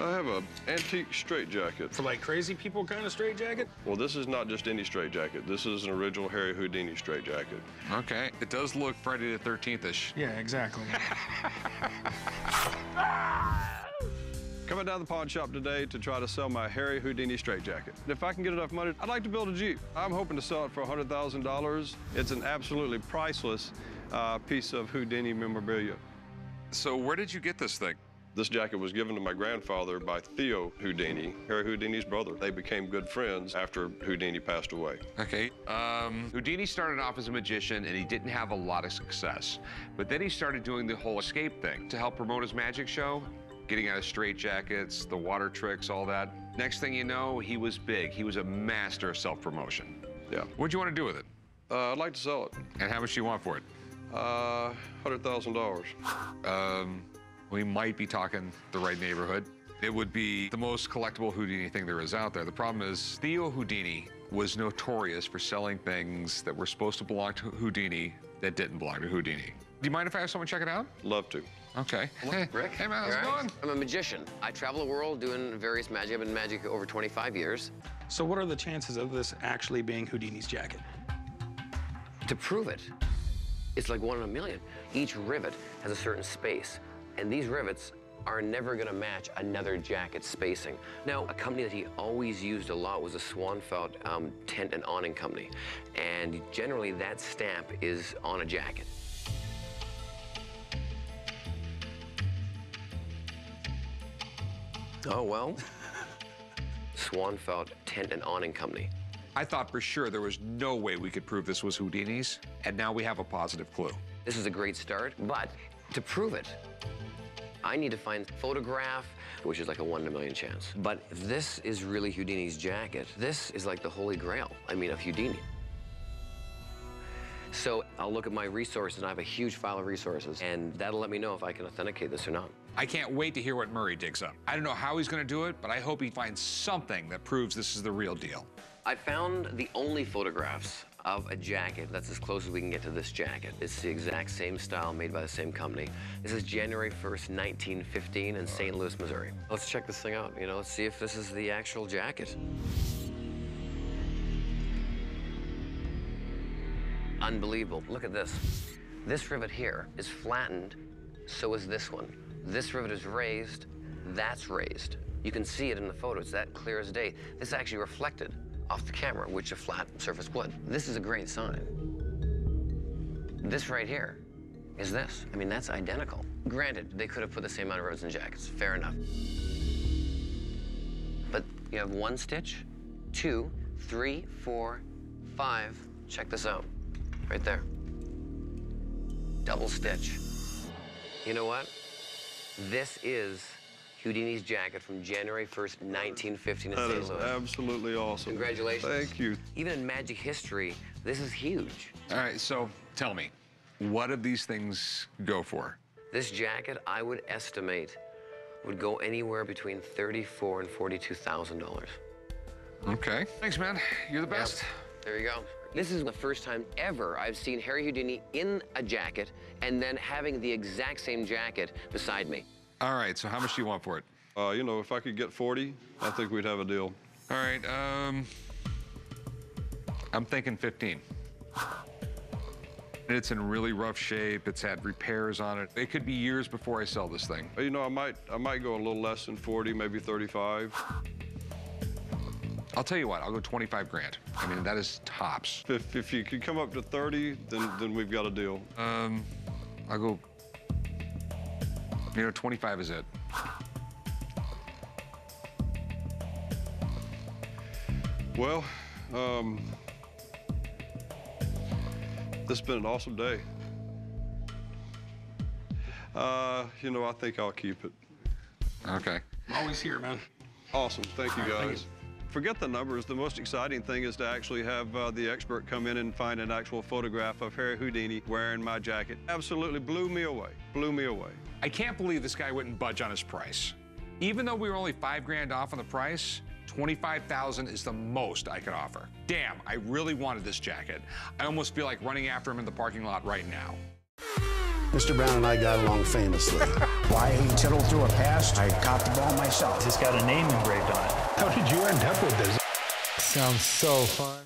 I have a antique straitjacket. For like crazy people kind of straight jacket? Well, this is not just any straitjacket. This is an original Harry Houdini straitjacket. Okay. It does look Friday the 13th-ish. Yeah, exactly. Coming down to the pawn shop today to try to sell my Harry Houdini straitjacket. If I can get enough money, I'd like to build a Jeep. I'm hoping to sell it for $100,000. It's an absolutely priceless uh, piece of Houdini memorabilia. So where did you get this thing? This jacket was given to my grandfather by Theo Houdini, Harry Houdini's brother. They became good friends after Houdini passed away. Okay. Um, Houdini started off as a magician and he didn't have a lot of success. But then he started doing the whole escape thing to help promote his magic show, getting out of straitjackets, the water tricks, all that. Next thing you know, he was big. He was a master of self-promotion. Yeah. what'd you want to do with it? Uh, I'd like to sell it. And how much do you want for it? Uh, $100,000. Um, we might be talking the right neighborhood. It would be the most collectible Houdini thing there is out there. The problem is Theo Houdini was notorious for selling things that were supposed to belong to Houdini that didn't belong to Houdini. Do you mind if I have someone check it out? Love to. Okay. Hey, Rick? Hey, man, how's it all right? going? I'm a magician. I travel the world doing various magic. I've been magic over 25 years. so what are the chances of this actually being Houdini's jacket? To prove it, it's like one in a million. Each rivet has a certain space, and these rivets are never gonna match another jacket spacing. Now, a company that he always used a lot was a Swanfelt um, tent and awning company, and generally that stamp is on a jacket. Oh, well. Swanfelt Tent and Awning Company. I thought for sure there was no way we could prove this was Houdini's, and now we have a positive clue. This is a great start, but to prove it, I need to find photograph, which is like a one in a million chance. But this is really Houdini's jacket, this is like the holy grail, I mean, of Houdini. So I'll look at my resources, and I have a huge file of resources, and that'll let me know if I can authenticate this or not. I can't wait to hear what Murray digs up. I don't know how he's going to do it, but I hope he finds something that proves this is the real deal. I found the only photographs of a jacket that's as close as we can get to this jacket. It's the exact same style made by the same company. This is January 1st, 1915 in St. Louis, Missouri. Let's check this thing out, you know, let's see if this is the actual jacket. Unbelievable. Look at this. This rivet here is flattened, so is this one. This rivet is raised, that's raised. You can see it in the photo, it's that clear as day. This is actually reflected off the camera, which a flat surface would. This is a great sign. This right here is this. I mean, that's identical. Granted, they could have put the same amount of rivets in jackets, fair enough. But you have one stitch, two, three, four, five. Check this out, right there. Double stitch. You know what? This is Houdini's jacket from January 1st, 1915 in That St. is Louis. absolutely awesome. Congratulations. Thank you. Even in magic history, this is huge. All right, so tell me, what did these things go for? This jacket, I would estimate, would go anywhere between thirty-four and forty-two thousand dollars. Okay. Thanks, man. You're the best. There you go. This is the first time ever I've seen Harry Houdini in a jacket and then having the exact same jacket beside me. All right, so how much do you want for it? Uh, you know, if I could get 40, I think we'd have a deal. All right, um, I'm thinking 15. It's in really rough shape. It's had repairs on it. It could be years before I sell this thing. You know, I might, I might go a little less than 40, maybe 35. I'll tell you what, I'll go 25 grand. I mean, that is tops. If, if you could come up to 30, then, then we've got a deal. Um, I'll go, you know, 25 is it. Well, um, this has been an awesome day. Uh, you know, I think I'll keep it. Okay. I'm always here, man. Awesome. Thank you, All right, thank guys. Forget the numbers. The most exciting thing is to actually have uh, the expert come in and find an actual photograph of Harry Houdini wearing my jacket. Absolutely blew me away. Blew me away. I can't believe this guy wouldn't budge on his price. Even though we were only five grand off on the price, 25,000 is the most I could offer. Damn, I really wanted this jacket. I almost feel like running after him in the parking lot right now. Mr. Brown and I got along famously. Why he tittled through a pass, I caught the ball myself. It's got a name engraved on it. How did you end up with this? Sounds so fun.